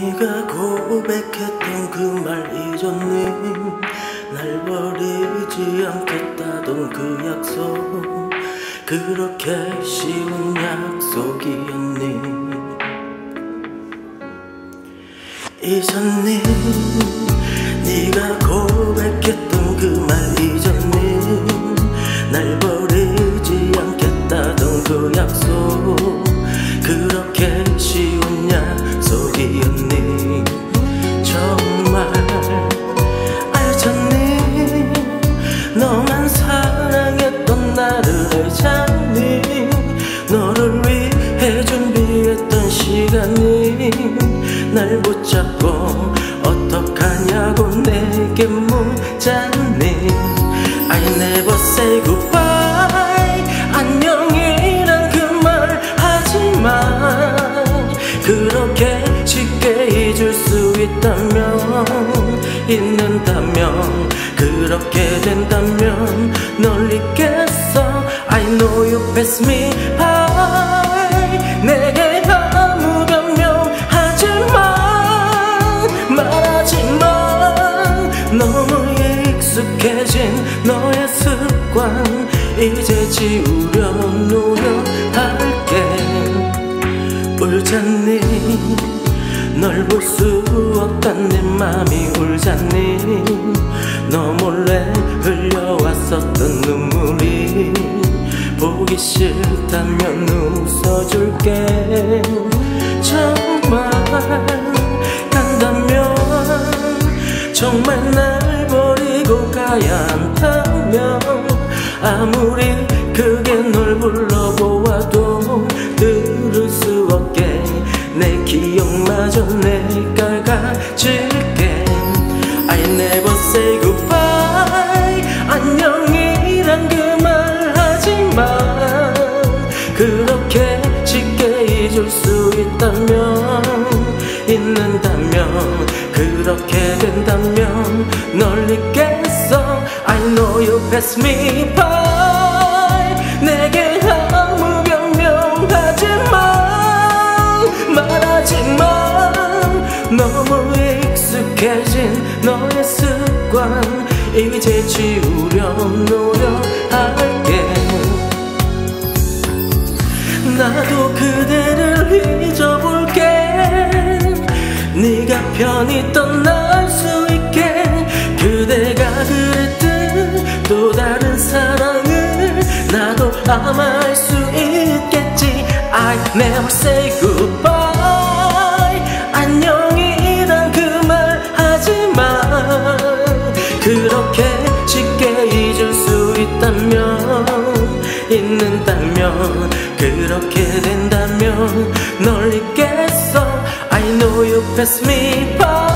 네가 고백했던 그 말 잊었니 날 버리지 않겠다던 그 약속. 그렇게 쉬운 약속이었니 잊었니 네가 고 내게 묻잖니 I never say goodbye. 안녕이란 그 말 하지만 그렇게 쉽게 잊을 수 있다면 있는다면 그렇게 된다면 널 잊겠어. I know you pass me 너무 익숙해진 너의 습관. 이제 지우려 노력할게. 울잖니? 널 볼 수 없단 내 맘이 울잖니? 너 몰래 흘려왔었던 눈물이 보기 싫다면 웃어줄게. 정말 정말 날 버리고 가야 한다면 아무리 크게 널 불러보아도 들을 수 없게 내 기억마저 내가 가질게. I never say goodbye. 안녕이란 그 말 하지만 그렇게 쉽게 잊을 수 있다면 있는다면 그렇게 pass me by 내게 아무 변명하지만 말하지만 너무 익숙해진 너의 습관. 이제 지우려 노력할게. 나도 그대를 잊어볼게. 네가 편히 떠날 수 있게 알수 있겠지. I never say goodbye. 안녕이란 그 말 하지만 그렇게 쉽게 잊을 수 있다면 있는다면 그렇게 된다면 널 잊겠어. I know you pass me by